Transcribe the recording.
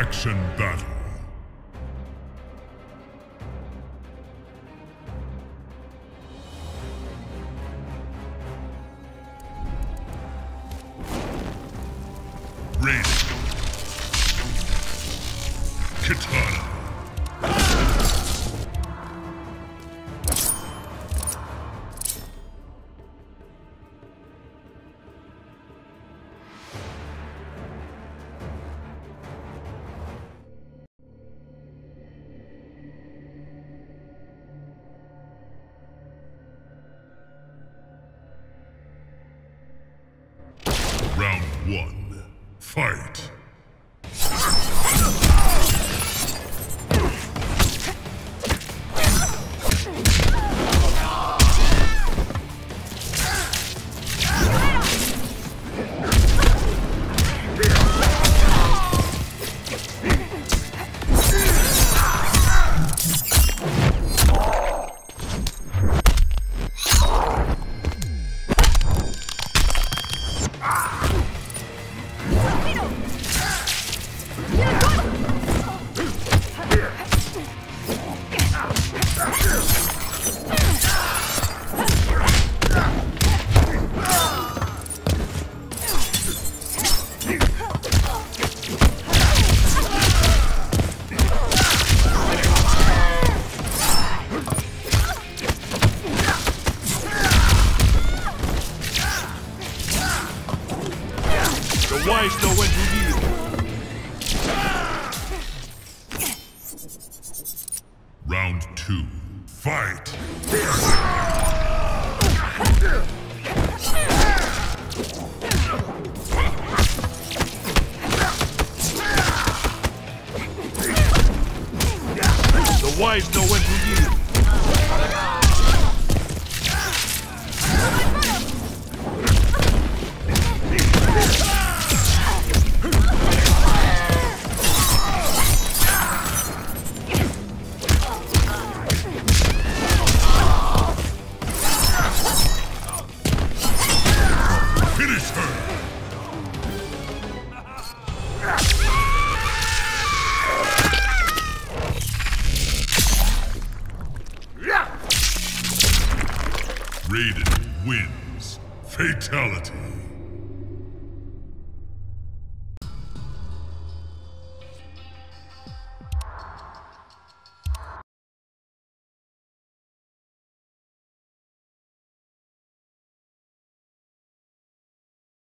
Action battle. Kitana. One. Fight. Wise know when to yield. Round two. Fight. The wise know when to Raiden wins. Fatality.